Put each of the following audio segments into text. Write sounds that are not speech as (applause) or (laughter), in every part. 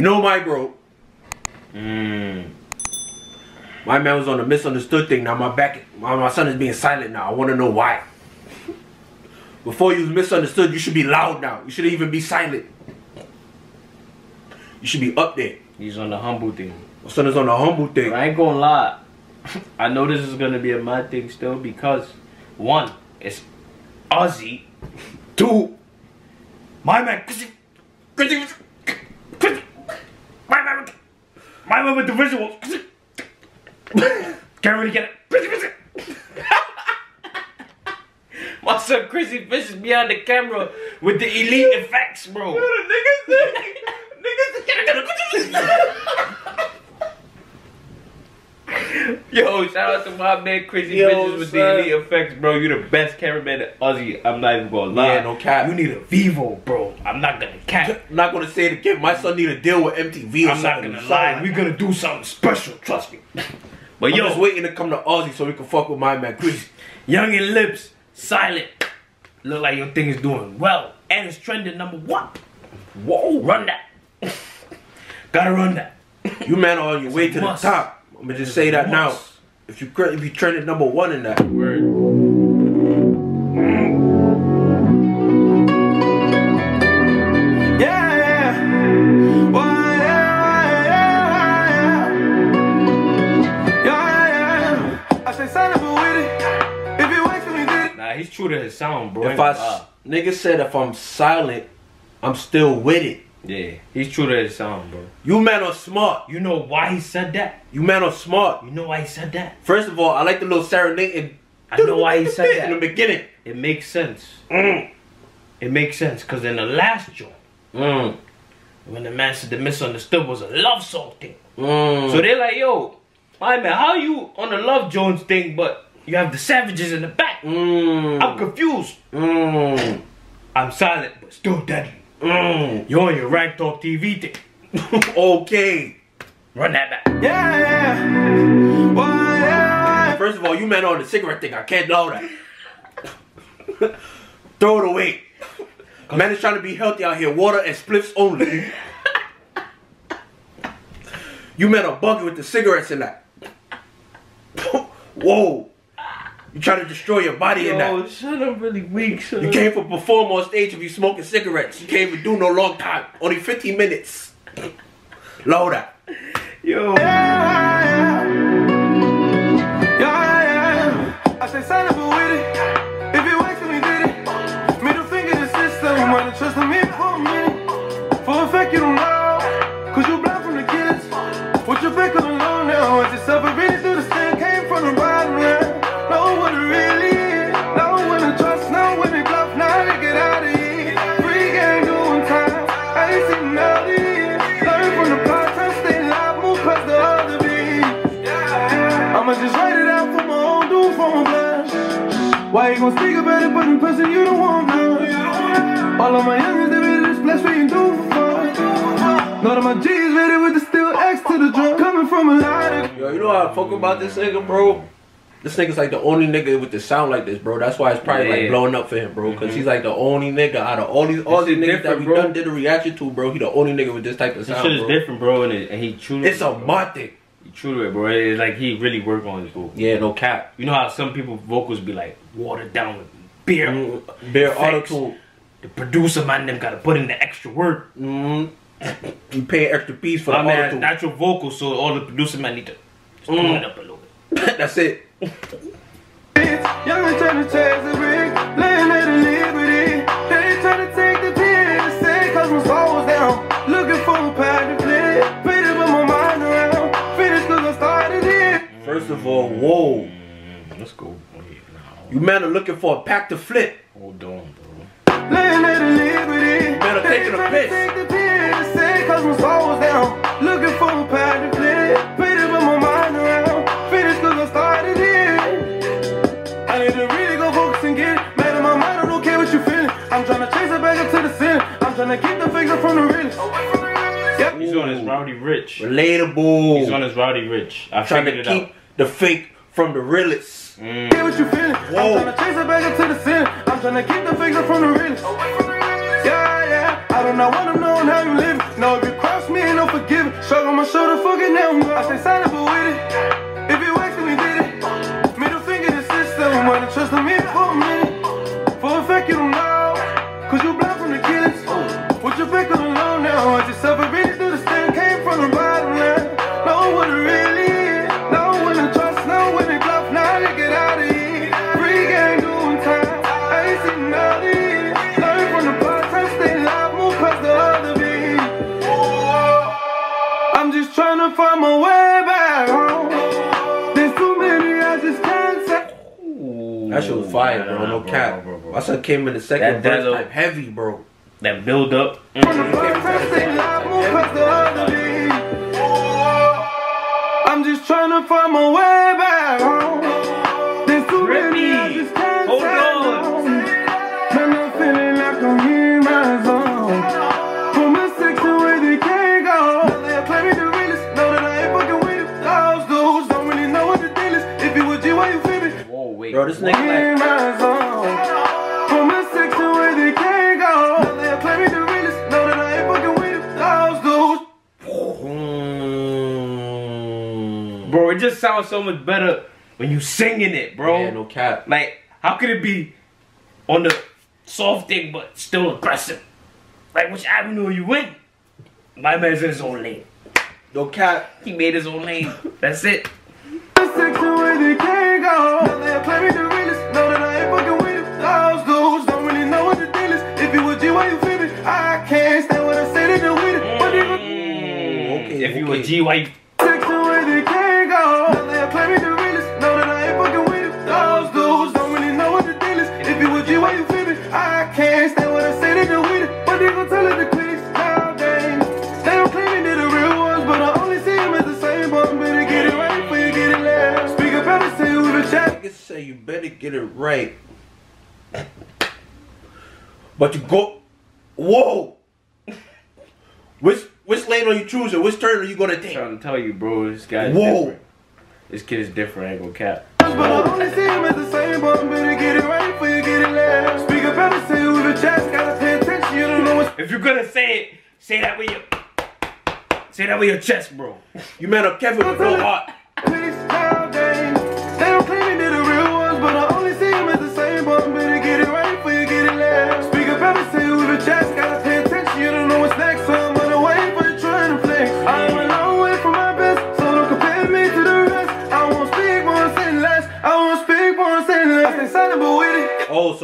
You know my bro. Mm. My man was on a misunderstood thing. Now my back, my, my son is being silent now. I want to know why. Before you was misunderstood, you should be loud now. You shouldn't even be silent. You should be up there. He's on the humble thing. My son is on the humble thing. But I ain't gonna lie. I know this is gonna be a mad thing still because one, it's Ozzy. Two, my man, Chrissy, Chrissy, Chrissy, my man, my man with the visuals. Can't really get it. Chrissy, Chrissy. My son Chrissy Fish is behind the camera with the elite effects, bro. Yo, shout out to my man Crazy Yo, Bitches with the son. elite effects, bro. You the best cameraman in Aussie. I'm not even gonna lie. Yeah, no cap. You need a Vivo, bro. I'm not gonna cap. I'm not gonna say it again. My son need to deal with MTV. Or I'm not gonna lie. like We're gonna do something special. Trust me. But I'm yo, just waiting to come to Aussie so we can fuck with my man Chris. Youngn Lipz, silent. Look like your thing is doing well. And it's trending number one. Whoa, Run that. (laughs) Gotta run that. you man are on your way to the top. I'm gonna just say that now. If you cr- if you trended number one in that, Word. It. It. Nah, he's true to his sound, bro. if I gonna lie. s- nigga said if I'm silent, I'm still with it. Yeah, he's true to his sound, bro. You man are smart. You know why he said that? You man are smart. You know why he said that? First of all, I like the little serenade I know why he (laughs) said that. in the beginning. It makes sense. Mm. It makes sense, cause in the last joint, Mm. when the man said the misunderstood was a love song thing. Mm. So they're like, yo, my man, how you on the Love Jones thing, but you have the savages in the back? Mm. I'm confused. Mm. I'm silent, but still deadly. Mm. You're on your Rag Talk TV thing. (laughs) Okay. Run that back. Yeah, yeah. Why, yeah, First of all, you man on the cigarette thing. I can't know that. (laughs) Throw it away. Man is trying to be healthy out here. Water and spliffs only. (laughs) you man a bugging with the cigarettes in that. Whoa. You trying to destroy your body in that. Yo, shut up, really weak. Shut You up. can't even perform on stage if you smoking cigarettes. You can't even do no long time. Only 15 minutes. Load up. Yo. yeah. Yeah, yeah. I stay silent Why you gon' speak about it, but in person you don't want none? All of my youngins, they ready to splash what you do for. None of my G's ready with the steel X to the drum. Coming from a lot Yo, you know how I fuck about this nigga, bro? This nigga's like the only nigga with the sound like this, bro. That's why it's probably Yeah. like blowing up for him, bro. because mm-hmm. he's like the only nigga out of all these all This these niggas that we bro. done did a reaction to, bro. He the only nigga with this type of This sound, shit is bro. different, bro, and, it, and he true to It's it, a bro. Mod thing. He true to it, bro. It's like he really worked on his vocal. Yeah, no cap. You know how some people vocals be like watered down with beer. Mm, bare auto The producer man them gotta put in the extra work. Mm, you pay extra fees for the I auto mean, tune. natural vocals, so all the producer man need to just tone Mm. it up a little bit. (laughs) That's it. Here. First of all, whoa. Mm, let's go. You man are looking for a pack to flip. Hold on, bro. Laying at the liberty. Man, I'm taking a They tryna piss. Take the cause my soul was down. Looking for a pad to play. Pretty with my mind around. Finished cause I started here. I need to really go focus and get it. Man, in my mind, I don't care what you feeling. I'm trying to chase it back up to the center. I'm trying to keep the fakes up from the realest. Yep. He's on his Roddy Ricch. Relatable. He's on his Roddy Ricch. I trying figured to it keep out. The fake from the realest. Mm. Get what you feeling. Whoa. I'm trying to chase it back up to the center. I'm trying to keep the fakes up from the realest. Yeah, yeah. I do not want to know how you live. No, if you cross me, ain't no on my shoulder, fuck it now. I stay silent but with it. That shit was fire, bro. No cap. My son came in the second That- that verse little- type heavy, bro. That build up. From the past, time, stay alive, move past the other beat. I'm just trying to find my way with it. Those dudes. mm, Bro, it just sounds so much better when you singing it, bro. Yeah, no cap. Like, how could it be on the soft thing but still aggressive? Like, which avenue are you in? My man's in his own lane. No cap. He made his own lane. That's it. The section where can't go. Now they play me the realest. Know that I ain't fucking with it. Those dudes don't really know what the deal is. If you a G, why you feel me? I can't stand what I say to do with it. But even Okay, if you a okay. G, why you right. But you go. Whoa! Which which lane are you choosing? Which turn are you gonna take? trying to tell you, bro? This guy's Whoa. different. This kid is different. I ain't gonna cap. But I only see him as the same one. Better get it right before you get it left. Speak up and say it with a chest. Gotta pay attention. You don't know what's If you're gonna say it, say that with your say that with your chest, bro. You met up Kevin with no heart.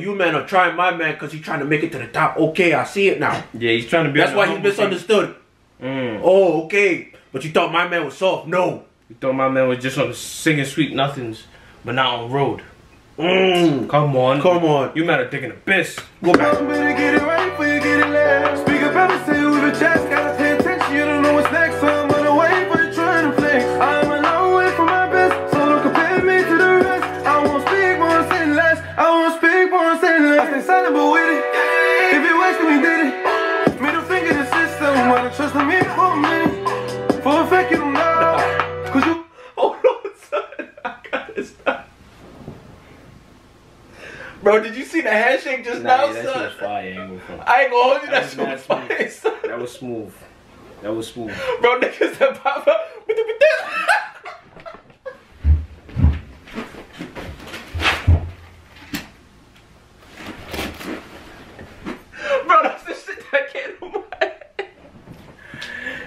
You man are trying my man because he's trying to make it to the top. Okay, I see it now. Yeah, he's trying to be. That's why he's misunderstood. Mm. Oh, okay. But you thought my man was soft. No. You thought my man was just on singing sweet nothings, but not on road. Mm. Come on, Come on. You might are taken a piss. Go back. Bro, did you see the handshake just Nah, now, yeah, that shit son? was fire. I ain't gonna. I ain't gonna hold you. That That was shit was mad fire, son. That was smooth. That was smooth. Bro, niggas that pop up with the with this. Bro, that's the shit that can't my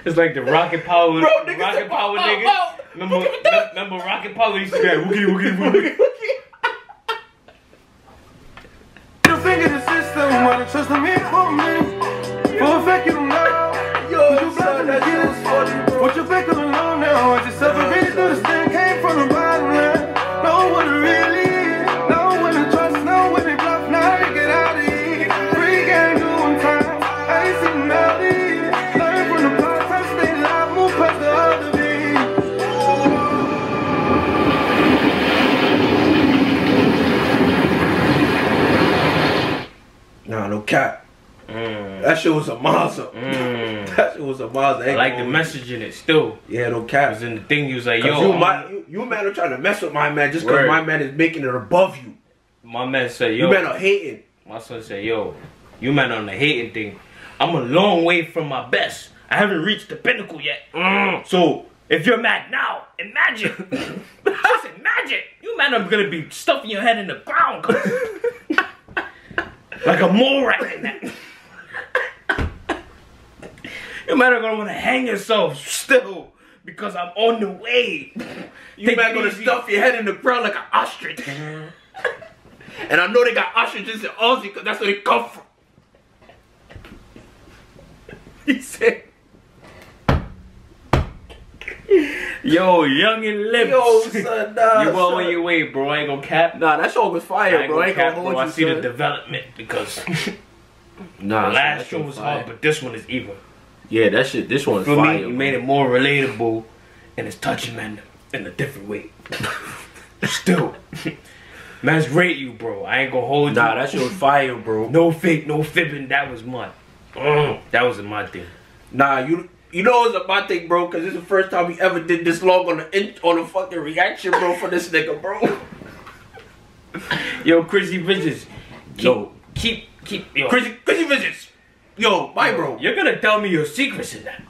It's like the rocket power, Bro, niggas rocket said, power "Bow, nigga. bow, bow." Remember, Look at that. remember rocket power? He used to be like, woogie, woogie, woogie. Mm, That shit was a monster. mm. (laughs) That shit was a monster. I like the message in it still. Yeah, no cap. In the thing, he was like, yo, you, my, you, you man are trying to mess with my man just because my man is making it above you. my man said, yo, You yo, man are hating. my son said, yo, you man on the hating thing. I'm a long way from my best. I haven't reached the pinnacle yet. Mm. So if you're mad now, imagine. (laughs) Just imagine. You man I'm gonna be stuffing your head in the ground. (laughs) like a mole rat in that. You man are gonna wanna hang yourself still because I'm on the way. You man gonna easy. stuff your head in the ground like an ostrich. and I know they got ostriches in Aussie because that's where they come from. He said, Yo, Youngn Lipz. Yo, son, nah, you well son. on your way, bro. I ain't gonna cap. Nah, that show was fire, bro. I ain't gonna cap, hold bro. I see the development because (laughs) Nah, the last show was hard, but this one is even. Yeah, that shit. This one's For fire. me, it made it more relatable and it's touching man in a different way. (laughs) Still, man's rate you, bro. I ain't gonna hold Nah, you. that shit was fire, bro. no fake, no fibbing. That was my, mm, that was my thing. Nah, you you know it's a my thing, bro, because this is the first time we ever did this long on the on the fucking reaction, bro, for this nigga, bro. Yo, Chrissy Visions, keep, Yo. keep, keep, yo. Crazy, crazy visits. Yo, bye, bro. You're gonna tell me your secrets in that.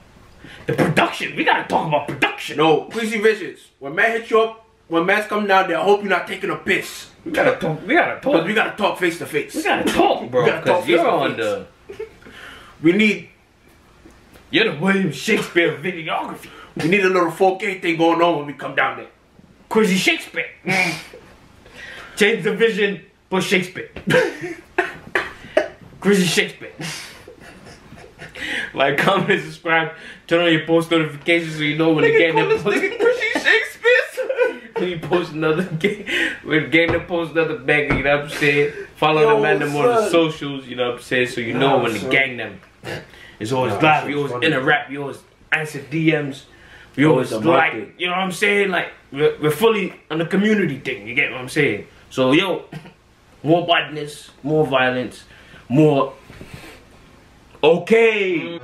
The production. We gotta talk about production. No, Queasy Visions. When man hit you up, when man's come down there, I hope you're not taking a piss. we gotta talk. We gotta But talk. we gotta talk face to face. We gotta talk, bro. We gotta talk Cause you're on the. We need You're the William Shakespeare videography. we need a little 4K thing going on when we come down there. Quizzy Shakespeare. Change the vision, put Shakespeare. (laughs) Quizzy Shakespeare. Like, comment, and subscribe, turn on your post notifications so you know when the Call that this post. nigga Quincy Shakespeare. (laughs) when you post another game, when game to post another banger, you know what I'm saying? Follow Yo, them and them on the socials, you know what I'm saying? So you know Nah, when the gang them. It's always Nah, live, shit's always interact, we always answer DMs. We Always always like, market. you know what I'm saying? Like, we're, we're fully on the community thing, you get what I'm saying? So, yo, (laughs) more badness, more violence, more okay.